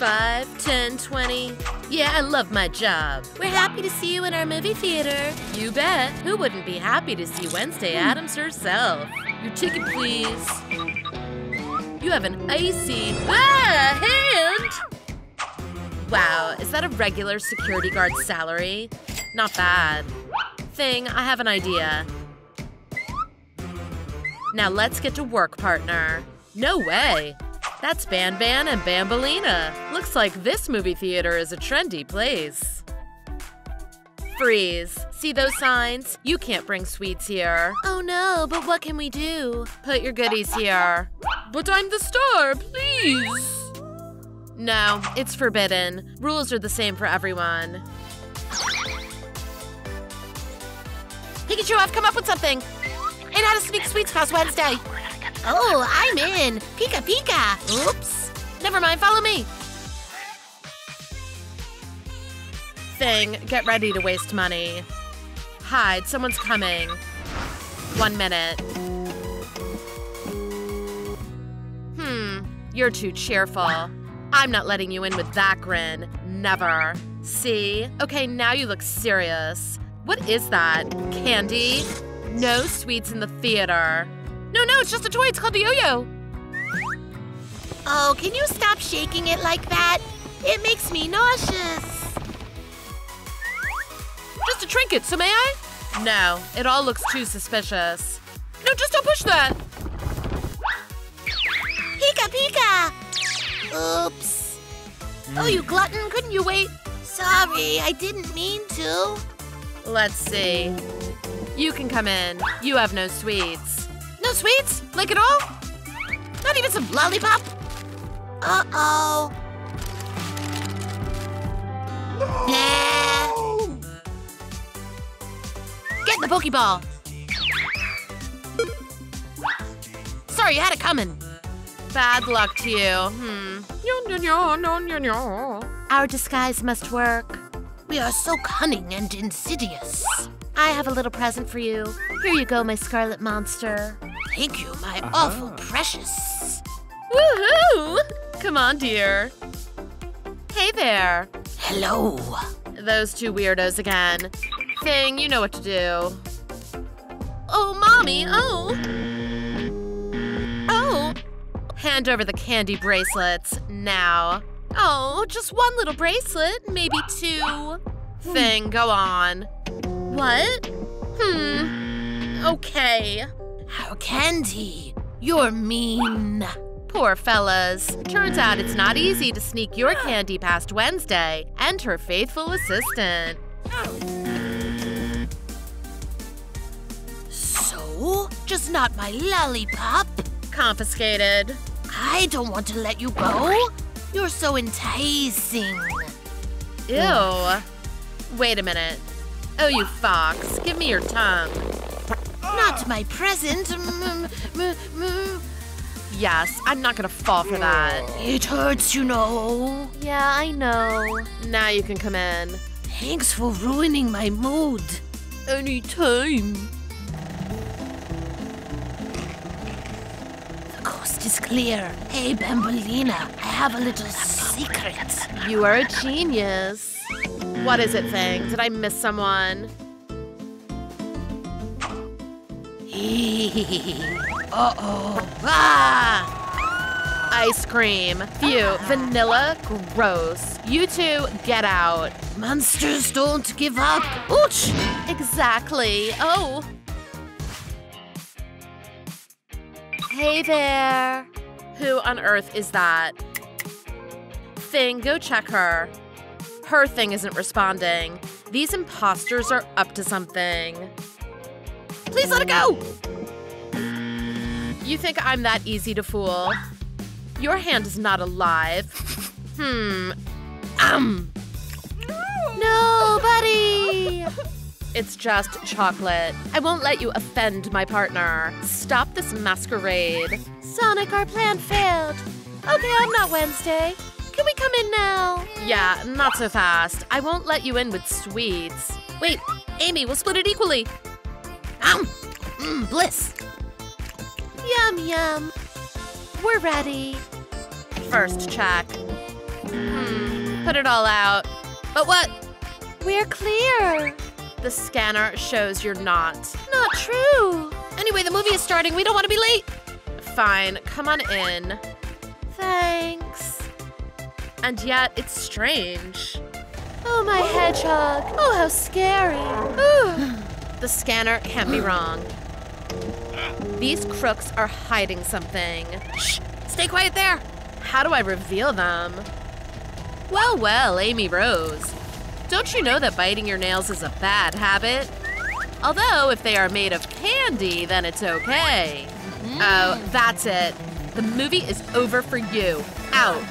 Five, ten, twenty. Yeah, I love my job. We're happy to see you in our movie theater. You bet. Who wouldn't be happy to see Wednesday Addams herself? Your ticket, please. You have an icy ah, hand. Wow, is that a regular security guard salary? Not bad. Thing, I have an idea. Now let's get to work, partner. No way. That's Banban and Banbalina. Looks like this movie theater is a trendy place. Freeze. See those signs? You can't bring sweets here. Oh no, but what can we do? Put your goodies here. But I'm the star, please. No, it's forbidden. Rules are the same for everyone. Pikachu, I've come up with something. And how to sneak sweets past Wednesday. Oh, I'm in. Pika Pika. Oops. Never mind, follow me. Thing, get ready to waste money. Hide, someone's coming. One minute. Hmm, you're too cheerful. I'm not letting you in with that grin. Never. See? Okay, now you look serious. What is that? Candy? No sweets in the theater. No, no, it's just a toy. It's called a yo-yo. Oh, can you stop shaking it like that? It makes me nauseous. Just a trinket, so may I? No, it all looks too suspicious. No, just don't push that. Pika, Pika! Oops. Oh, you hmm. glutton, couldn't you wait? Sorry, I didn't mean to. Let's see. You can come in. You have no sweets. No sweets? Like at all? Not even some lollipop? Uh-oh. Nah. Get the Pokeball. Sorry, you had it coming. Bad luck to you. Hmm. Our disguise must work. We are so cunning and insidious. I have a little present for you. Here you go, my scarlet monster. Thank you, my awful precious. Woohoo! Come on, dear. Hey there. Hello. Those two weirdos again. Thing, you know what to do. Oh, mommy, oh. Oh. Hand over the candy bracelets, now. Oh, just one little bracelet, maybe two. Thing, go on. What? Hmm. Okay. How candy? You're mean. Poor fellas. Turns out it's not easy to sneak your candy past Wednesday and her faithful assistant. So? Just not my lollipop? Confiscated. I don't want to let you go. You're so enticing. Ew. Wait a minute. Oh, you fox. Give me your tongue. Not my present. Mm, mm, mm. Yes, I'm not gonna fall for that. It hurts, you know. Yeah, I know. Now you can come in. Thanks for ruining my mood. Anytime. The coast is clear. Hey, Banbalina, I have a little secret. You are a genius. What is it, Thing? Did I miss someone? Uh-oh. Ah! Ice cream. Phew. Vanilla. Gross. You two, get out. Monsters don't give up. Ouch! Exactly. Oh. Hey there. Who on earth is that? Thing, go check her. Her thing isn't responding. These imposters are up to something. Please let it go! You think I'm that easy to fool? Your hand is not alive. Hmm. Um. No, buddy! It's just chocolate. I won't let you offend my partner. Stop this masquerade. Sonic, our plan failed. Okay, I'm not Wednesday. Can we come in now? Yeah, not so fast. I won't let you in with sweets. Wait, Amy, we'll split it equally. Um, mm, bliss. Yum, yum. We're ready. First check. put it all out. But what? We're clear. The scanner shows you're not. Not true. Anyway, the movie is starting. We don't want to be late. Fine, come on in. Thanks. And yet, it's strange. Oh, my hedgehog. Oh, how scary. The scanner can't be wrong. These crooks are hiding something. Shh! Stay quiet there! How do I reveal them? Well, well, Amy Rose. Don't you know that biting your nails is a bad habit? Although, if they are made of candy, then it's okay. Mm-hmm. Oh, that's it. The movie is over for you. Out.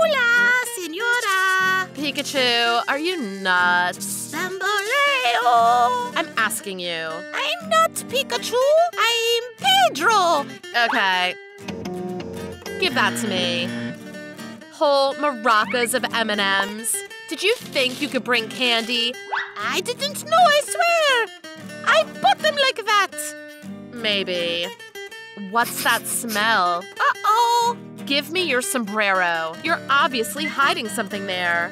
Hola, senora. Pikachu, are you nuts? Bamboleo. I'm asking you. I'm not Pikachu. I'm Pedro. Okay. Give that to me. Whole maracas of M&Ms. Did you think you could bring candy? I didn't know, I swear. I bought them like that. Maybe. What's that smell? Uh-oh. Give me your sombrero. You're obviously hiding something there.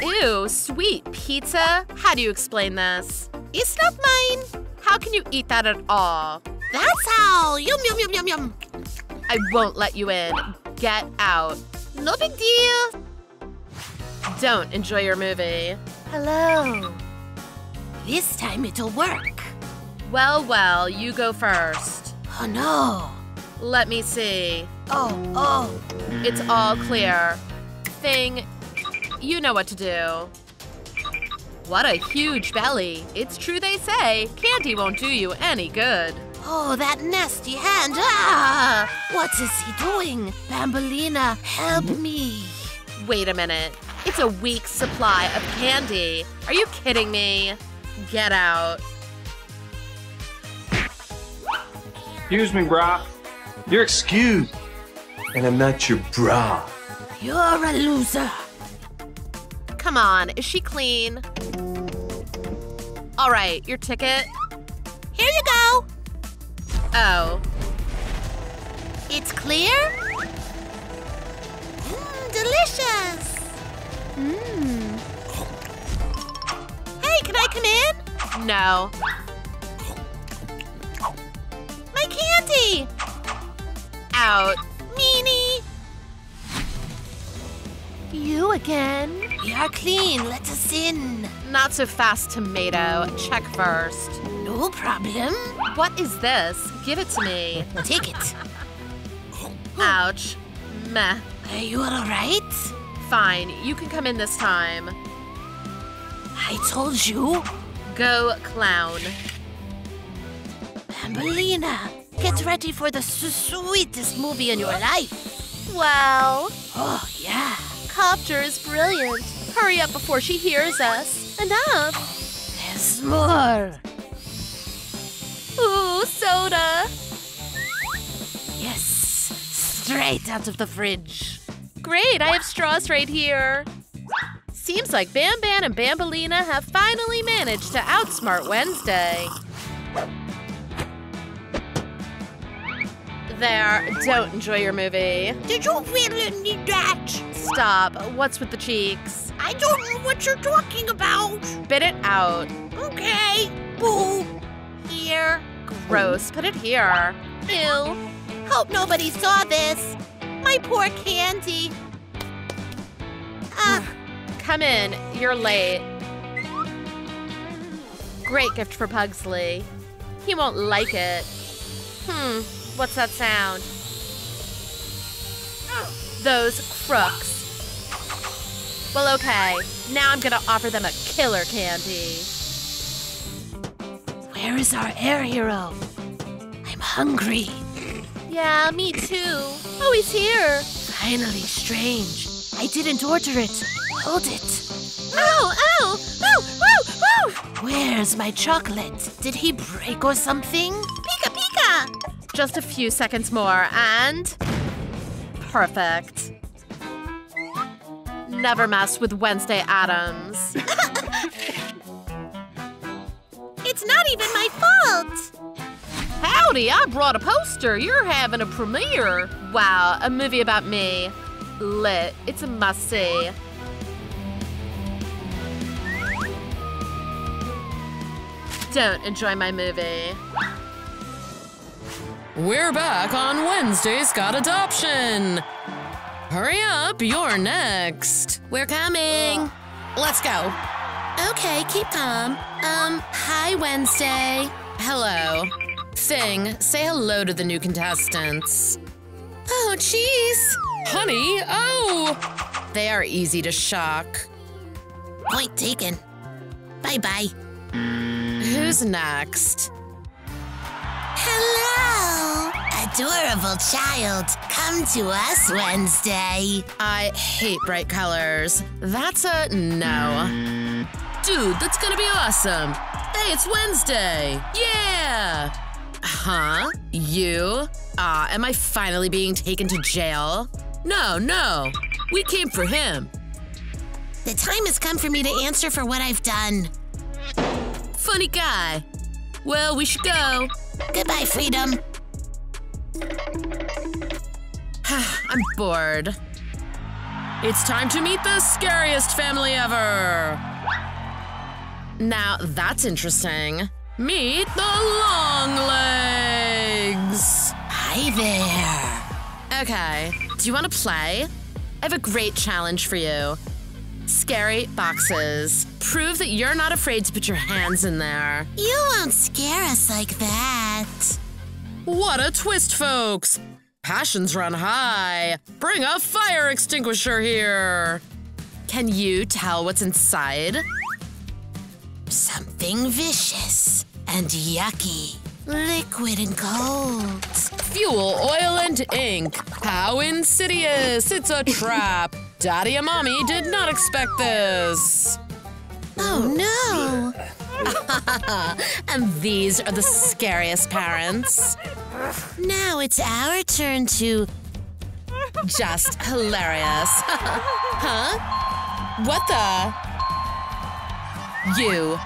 Ew, sweet pizza? How do you explain this? It's not mine. How can you eat that at all? That's how. Yum, yum, yum, yum, yum. I won't let you in. Get out. No big deal. Don't enjoy your movie. Hello. This time it'll work. Well, well, you go first. Oh, no. Let me see. Oh, oh. It's all clear. Thing, you know what to do. What a huge belly. It's true they say, candy won't do you any good. Oh, that nasty hand. Ah! What is he doing? Banbalina, help me. Wait a minute. It's a week's supply of candy. Are you kidding me? Get out. Excuse me, brah. You're excused. And I'm not your bra. You're a loser. Come on, is she clean? All right, your ticket. Here you go. Oh, It's clear. Mmm, delicious. Mmm. Hey, can I come in? no. My candy. Out. Meanie. You again. We are clean. Let us in. Not so fast, tomato. Check first. No problem. What is this? Give it to me. Take it. Ouch. Meh. Are you all right? Fine, you can come in this time. I told you. Go, clown. Banbalina, get ready for the sweetest movie in your life. Wow. Oh, yeah. Copter is brilliant. Hurry up before she hears us. Enough. There's more. Ooh, soda. Yes, straight out of the fridge. Great, I have straws right here. Seems like Banban and Banbalina have finally managed to outsmart Wednesday. There, don't enjoy your movie. Did you really need that? Stop. What's with the cheeks? I don't know what you're talking about. Spit it out. Okay. Boo. Here. Gross. Put it here. Ew. Hope nobody saw this. My poor candy. Ah, Come in. You're late. Great gift for Pugsley. He won't like it. Hmm. What's that sound? Those crooks. Well, okay. Now I'm gonna offer them a killer candy. where is our air hero? I'm hungry. Yeah, me too. Oh, he's here. Finally, strange. I didn't order it. Hold it. Ow, ow, ow, ow, ow. Where's my chocolate? Did he break or something? Pika, pika. Just a few seconds more, and. Perfect. Never mess with Wednesday Addams. It's not even my fault. Howdy, I brought a poster. You're having a premiere. Wow, a movie about me. lit. It's a must-see. Don't enjoy my movie. We're back on Wednesday's Got Adoption. Hurry up, you're next. We're coming. Let's go. Okay, keep calm. Um, hi, Wednesday. Hello. Thing, say hello to the new contestants. Oh, jeez. Honey, oh! They are easy to shock. Point taken. Bye-bye. Who's next? Hello! Adorable child. Come to us Wednesday. I hate bright colors. That's a no. Dude, that's gonna be awesome. Hey, it's Wednesday. Yeah! Huh? You? Ah, am I finally being taken to jail? No, no. We came for him. The time has come for me to answer for what I've done. Funny guy. Well, we should go. Goodbye, freedom. I'm bored. It's time to meet the scariest family ever. Now, that's interesting. Meet the long legs. Hi there. Okay, do you want to play? I have a great challenge for you. Scary boxes. Prove that you're not afraid to put your hands in there. You won't scare us like that. What a twist, folks! Passions run high. Bring a fire extinguisher here. Can you tell what's inside? Something vicious and yucky. Liquid and cold. Fuel, oil, and ink. How insidious! It's a trap. Daddy and Mommy did not expect this. Oh no! And these are the scariest parents. Now it's our turn to. Just hilarious. huh? What the? You.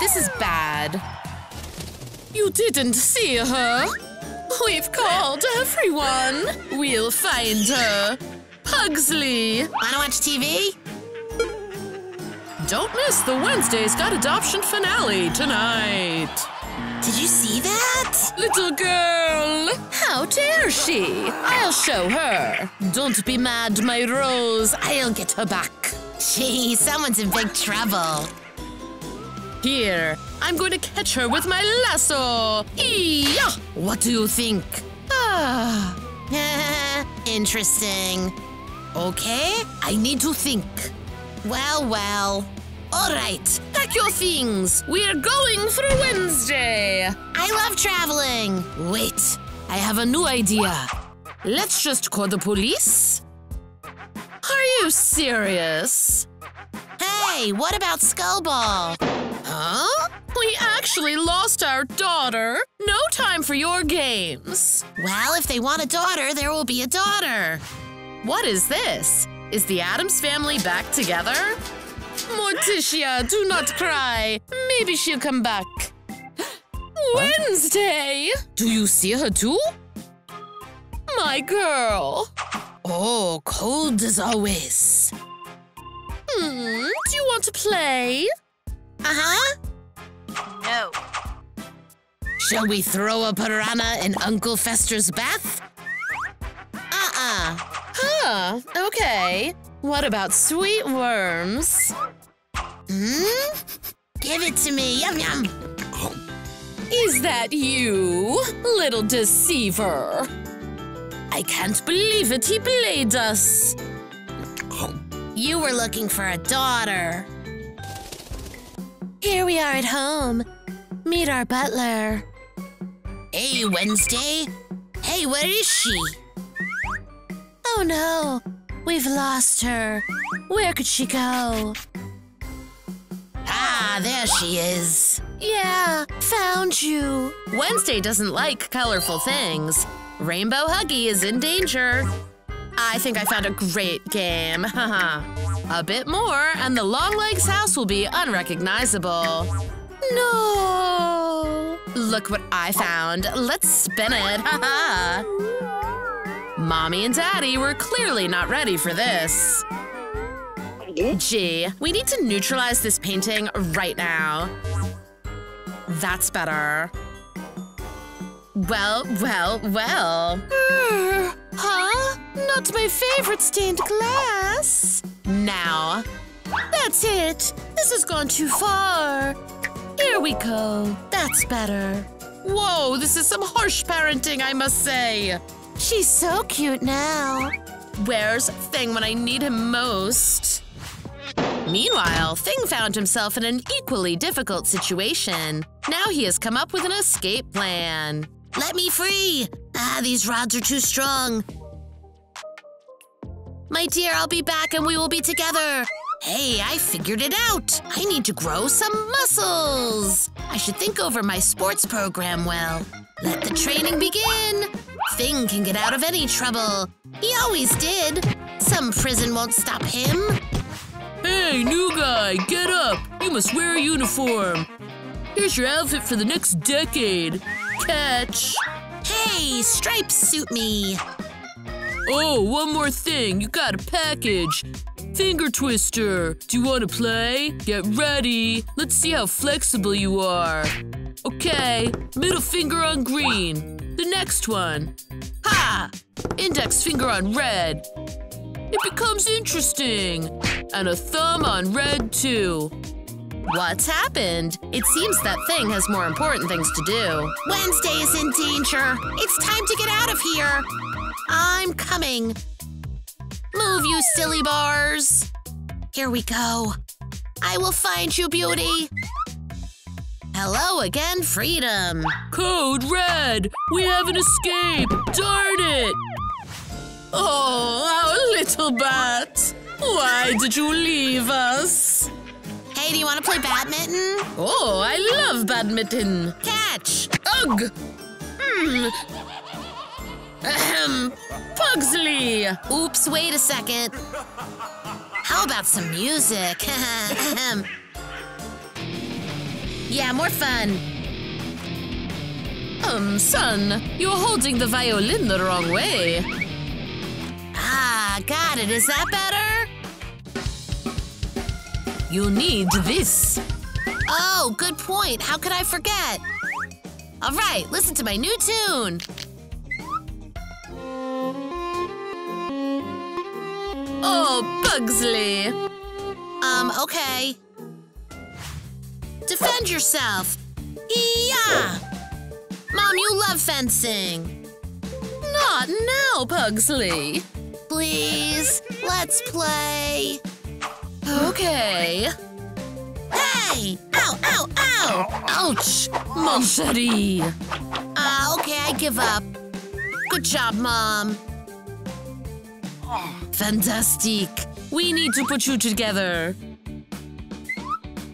This is bad. You didn't see her. We've called everyone. We'll find her. Pugsley. Wanna watch TV? Don't miss the Wednesday's Got Adoption finale tonight. Did you see that? Little girl! How dare she? I'll show her. Don't be mad, my Rose. I'll get her back. Gee, someone's in big trouble. Here, I'm going to catch her with my lasso. Eeyah! What do you think? Ah, Interesting. okay. I need to think. Well, well. All right, pack your things. We're going for Wednesday. I love traveling. Wait, I have a new idea. Let's just call the police. Are you serious? Hey, what about Skullball? Huh? We actually lost our daughter. No time for your games. Well, if they want a daughter, there will be a daughter. What is this? Is the Addams family back together? Morticia, do not cry. Maybe she'll come back. Wednesday! Do you see her too? My girl. Oh, cold as always. Hmm, do you want to play? Uh-huh. No. Shall we throw a piranha in Uncle Fester's bath? Uh-uh. Huh, okay. What about sweet worms? Hmm? Give it to me. Yum yum. Is that you, little deceiver? I can't believe it, he played us. You were looking for a daughter. Here we are at home. Meet our butler. Hey, Wednesday. Hey, where is she? Oh no, we've lost her. Where could she go? Ah, there she is. Yeah, found you. Wednesday doesn't like colorful things. Rainbow Huggy is in danger. I think I found a great game. Haha. a bit more, and the Longlegs house will be unrecognizable. No. Look what I found. Let's spin it. Mommy and Daddy were clearly not ready for this. Gee, we need to neutralize this painting right now. That's better. Well, well, well. Uh, huh? Not my favorite stained glass. Now. That's it. This has gone too far. Here we go. That's better. Whoa, this is some harsh parenting, I must say. She's so cute now. Where's Thing when I need him most? Meanwhile, Thing found himself in an equally difficult situation. Now he has come up with an escape plan. Let me free! Ah, these rods are too strong. My dear, I'll be back and we will be together. Hey, I figured it out. I need to grow some muscles. I should think over my sports program well. Let the training begin. Thing can get out of any trouble. He always did. Some prison won't stop him. Hey, new guy, get up! You must wear a uniform. Here's your outfit for the next decade. Catch! Hey, stripes suit me. Oh, one more thing. You got a package. Finger twister. Do you want to play? Get ready. Let's see how flexible you are. Okay, middle finger on green. The next one. Ha! Index finger on red. It becomes interesting. And a thumb on red, too. What's happened? It seems that thing has more important things to do. Wednesday is in danger. It's time to get out of here. I'm coming. Move, you silly bars. Here we go. I will find you, beauty. Hello again, freedom. Code red! We have an escape! Darn it! Oh, our little bat! Why did you leave us? Hey, do you want to play badminton? Oh, I love badminton! Catch. Ugh! Hmm. Ahem. Pugsley! Oops, wait a second. How about some music? yeah, more fun. Um, son, you're holding the violin the wrong way. Ah, got it. Is that better? You need this. Oh, good point. How could I forget? All right, listen to my new tune. Pugsley! Um, okay. Defend yourself. Yeah. Mom, you love fencing. Not now, Pugsley. Please, let's play. Okay. Hey! Ow, ow, ow! Ouch! Chéri! Ah, okay, I give up. Good job, Mom. Fantastic! We need to put you together.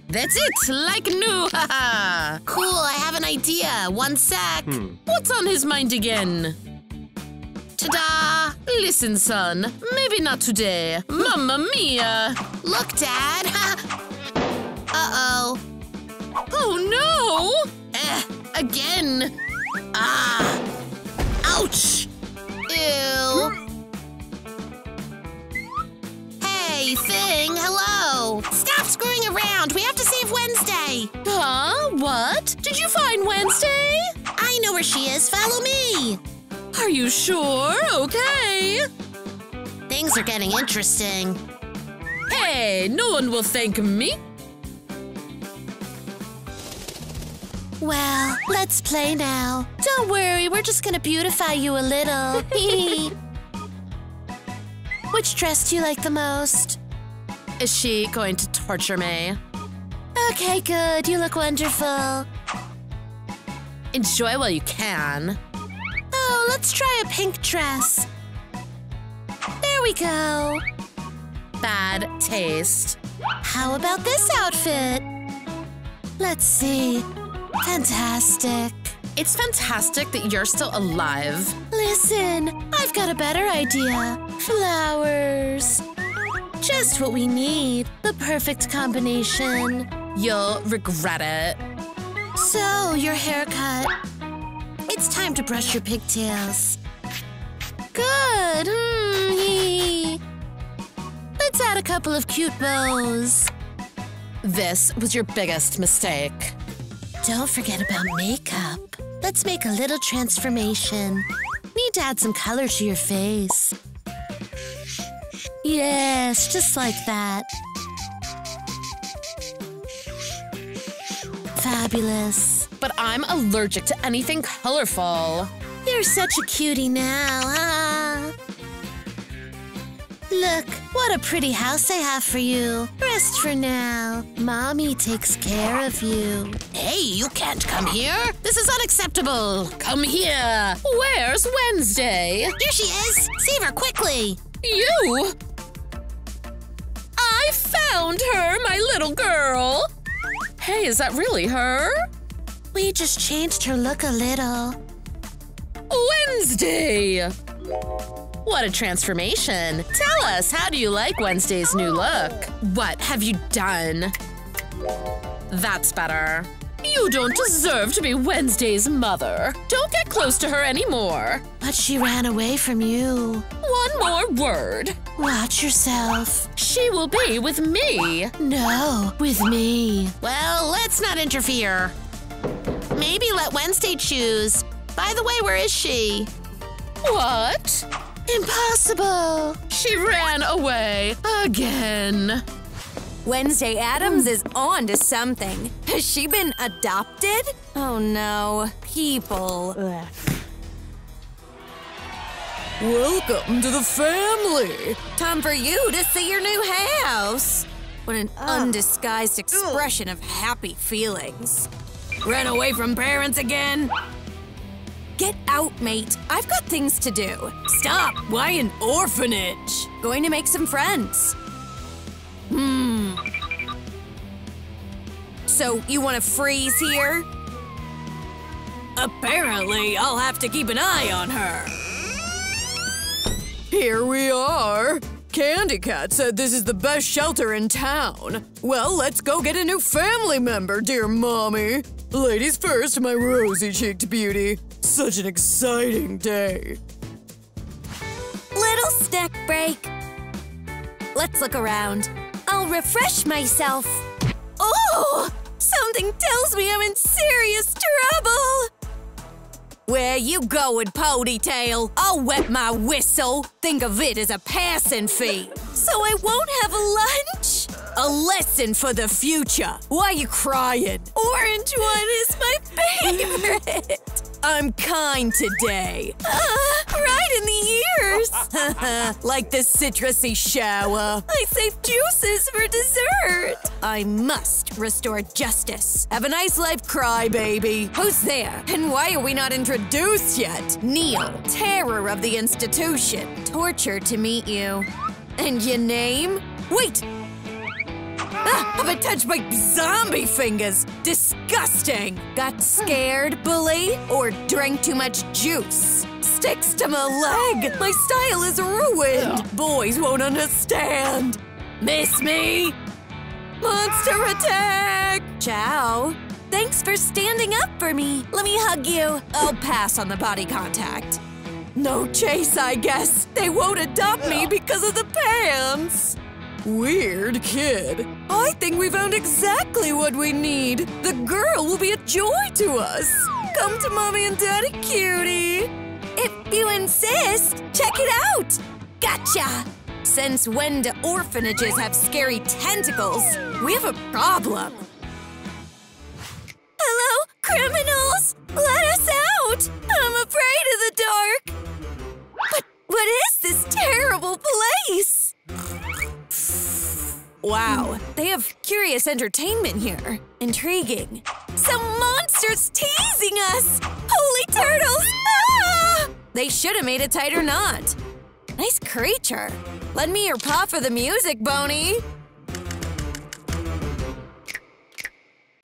That's it! Like new! Haha! Cool, I have an idea. One sec. What's on his mind again? Ta-da! Listen, son. Maybe not today. Mamma mia! Look, Dad. Uh-oh. Oh no! Eh, again. Ah. Ouch. Ew. Hey, Thing, hello. Stop screwing around. We have to save Wednesday. Huh? What? Did you find Wednesday? I know where she is. Follow me. Are you sure? Okay. Things are getting interesting. Hey, no one will thank me. Well, let's play now. Don't worry, we're just gonna beautify you a little. Which dress do you like the most? Is she going to torture me? Okay, good. You look wonderful. Enjoy while you can. Oh, let's try a pink dress. There we go. Bad taste. How about this outfit? Let's see. Fantastic. It's fantastic that you're still alive. Listen, I've got a better idea. Flowers. Just what we need. The perfect combination. You'll regret it. So, your haircut. It's time to brush your pigtails. good. Hmm. Let's add a couple of cute bows. This was your biggest mistake. Don't forget about makeup. Let's make a little transformation. Need to add some color to your face. Yes, just like that. Fabulous. But I'm allergic to anything colorful. You're such a cutie now. Ah. Look, what a pretty house I have for you. Rest for now. Mommy takes care of you. Hey, you can't come here. This is unacceptable. Come here. Where's Wednesday? Here she is. Save her quickly. You? I found her, my little girl. Hey, is that really her? We just changed her look a little. Wednesday! What a transformation. Tell us, how do you like Wednesday's new look? What have you done? That's better. You don't deserve to be Wednesday's mother. Don't get close to her anymore. But she ran away from you. One more word. Watch yourself. She will be with me. No, with me. Well, let's not interfere. Maybe let Wednesday choose. By the way, where is she? What? Impossible. She ran away again. Wednesday Addams is on to something. Has she been adopted? Oh no, people. Welcome to the family. Time for you to see your new house. What an oh. undisguised expression of happy feelings. Ran away from parents again? Get out, mate. I've got things to do. Stop. Why an orphanage? Going to make some friends. Hmm. So, you want to freeze here? Apparently, I'll have to keep an eye on her. Here we are. Candy Cat said this is the best shelter in town. Well, let's go get a new family member, dear mommy. Ladies first, my rosy cheeked beauty. Such an exciting day. Little snack break. Let's look around. I'll refresh myself. Oh! Something tells me I'm in serious trouble! Where you going, ponytail? I'll wet my whistle. Think of it as a passing fee. So I won't have a lunch? A lesson for the future. Why are you crying? Orange one is my favorite. I'm kind today. Right in the ears. like the citrusy shower. I saved juices for dessert. I must restore justice. Have a nice life, crybaby. Who's there? And why are we not introduced yet? Neil, terror of the institution. Torture to meet you. And your name? Wait, Ah, I've been touched by zombie fingers! Disgusting! Got scared, bully? Or drank too much juice? Sticks to my leg! My style is ruined! Boys won't understand! Miss me? Monster attack! Ciao! Thanks for standing up for me. Let me hug you. I'll pass on the body contact. No chase, I guess. They won't adopt me because of the pants. Weird kid. I think we found exactly what we need. The girl will be a joy to us. Come to mommy and daddy, cutie. If you insist, check it out. Gotcha. Since when do orphanages have scary tentacles? We have a problem. Hello, criminals! Let us out! I'm afraid of the dark. But what is this terrible place? Wow, they have curious entertainment here. Intriguing. Some monsters teasing us! Holy turtles! Ah! They should have made a tighter knot. Nice creature. Lend me your paw for the music, Boney.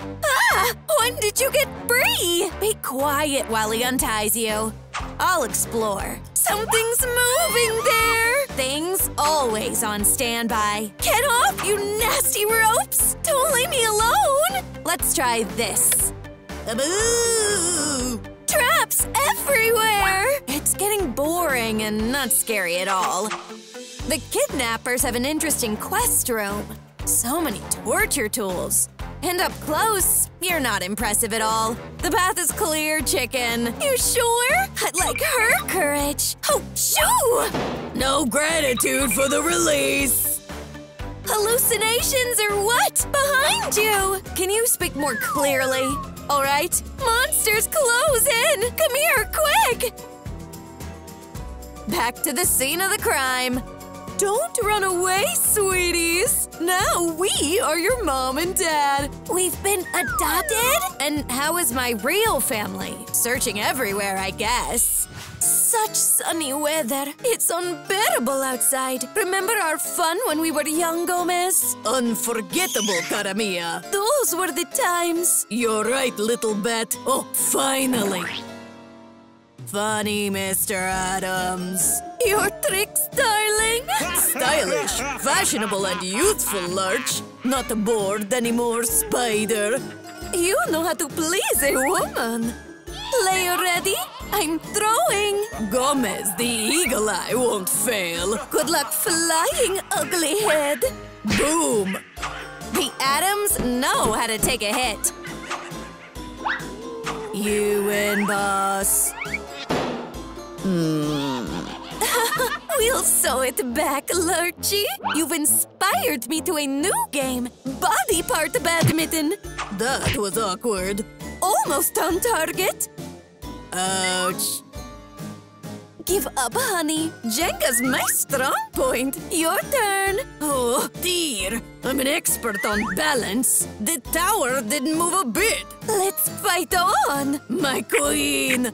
Ah! When did you get free? Be quiet while he unties you. I'll explore. Something's moving there! Things always on standby. Get off, you nasty ropes! Don't leave me alone! Let's try this. Boo! Traps everywhere! It's getting boring and not scary at all. The kidnappers have an interesting quest room. So many torture tools. And up close, you're not impressive at all. The path is clear, chicken. You sure? I like her courage. Oh, shoo! No gratitude for the release. Hallucinations or what? Behind you! Can you speak more clearly? All right, monsters close in! Come here, quick! Back to the scene of the crime. Don't run away, sweeties! Now we are your mom and dad. We've been adopted? And how is my real family? Searching everywhere, I guess. Such sunny weather. It's unbearable outside. Remember our fun when we were young, Gomez? Unforgettable, cara mia. Those were the times. You're right, little bat. Oh, finally. Funny, Mr. Addams. Your tricks, darling. Stylish, fashionable, and youthful, Lurch. Not bored anymore, Spider. You know how to please a woman. Leo ready? I'm throwing. Gomez, the eagle eye won't fail. Good luck flying, ugly head. Boom! The Addams know how to take a hit. You win, boss. Hmm. We'll sew it back, Lurchy. You've inspired me to a new game. Body part badminton. That was awkward. Almost on target. Ouch. Give up, honey. Jenga's my strong point. Your turn. Oh, dear. I'm an expert on balance. The tower didn't move a bit. Let's fight on. My queen.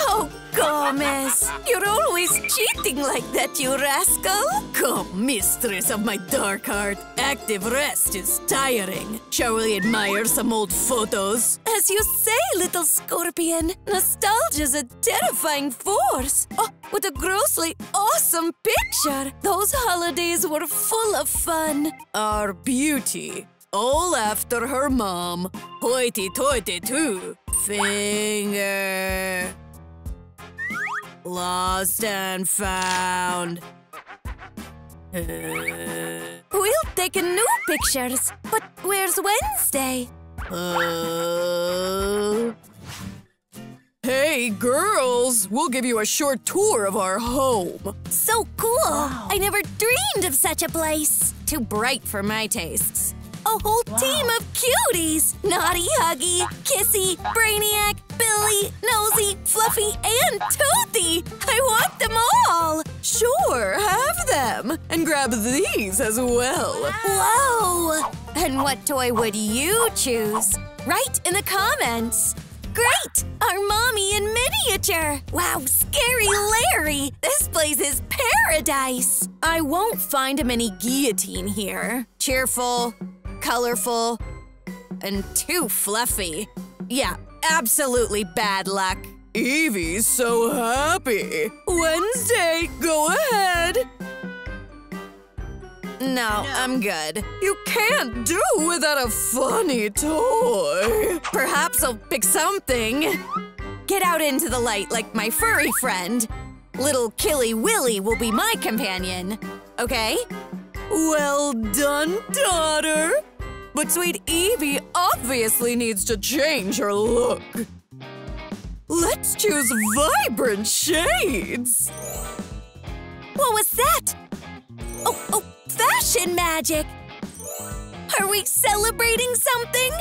Oh, Gomez. You're always cheating like that, you rascal. Come, mistress of my dark heart. Active rest is tiring. Shall we admire some old photos? As you say, little scorpion, nostalgia's a terrifying force. Oh, what a grossly awesome picture. Those holidays were full of fun. Our beauty. All after her mom. Hoity-toity too. Finger. Lost and found. We'll take a new pictures. But where's Wednesday? uh. Hey, girls! We'll give you a short tour of our home. So cool. I never dreamed of such a place. Too bright for my tastes. A whole team of cuties! Naughty, huggy, kissy, brainiac, Billy, nosy, fluffy, and toothy! I want them all! Sure, have them. And grab these as well. Whoa! And what toy would you choose? Write in the comments. Great! Our mommy in miniature! Wow, scary Larry! This place is paradise! I won't find a mini guillotine here. Cheerful, colorful, and too fluffy. Yeah, absolutely bad luck. Evie's so happy. Wednesday, go ahead. No, I'm good. You can't do without a funny toy. Perhaps I'll pick something. Get out into the light like my furry friend. Little Killy Willy will be my companion. Okay? Well done, daughter. But sweet Evie obviously needs to change her look. Let's choose vibrant shades. What was that? Fashion magic! Are we celebrating something?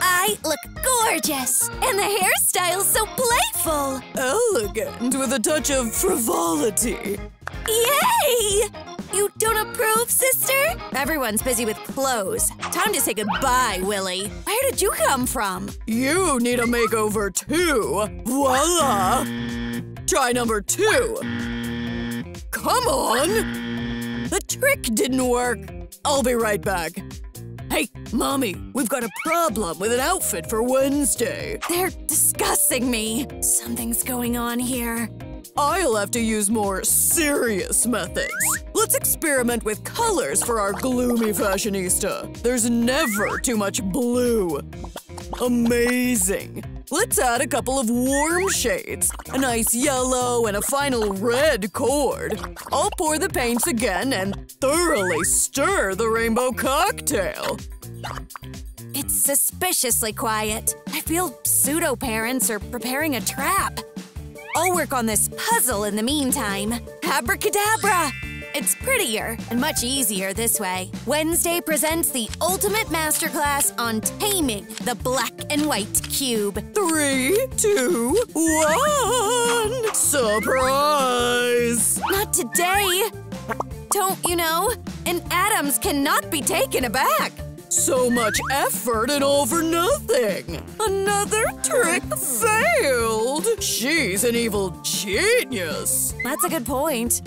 I look gorgeous, and the hairstyle's so playful! Elegant with a touch of frivolity. Yay! You don't approve, sister? Everyone's busy with clothes. Time to say goodbye, Willie. Where did you come from? You need a makeover too. Voila! Try number two. Come on! Trick didn't work. I'll be right back. Hey, Mommy, we've got a problem with an outfit for Wednesday. They're discussing me. Something's going on here. I'll have to use more serious methods. Let's experiment with colors for our gloomy fashionista. There's never too much blue. Amazing. Let's add a couple of warm shades. A nice yellow and a final red cord. I'll pour the paints again and thoroughly stir the rainbow cocktail. It's suspiciously quiet. I feel pseudo parents are preparing a trap. I'll work on this puzzle in the meantime. Abracadabra! It's prettier and much easier this way. Wednesday presents the ultimate masterclass on taming the black and white cube. Three, two, one! Surprise! Not today! Don't you know? And Addams cannot be taken aback. So much effort and all for nothing! Another trick failed! She's an evil genius! That's a good point.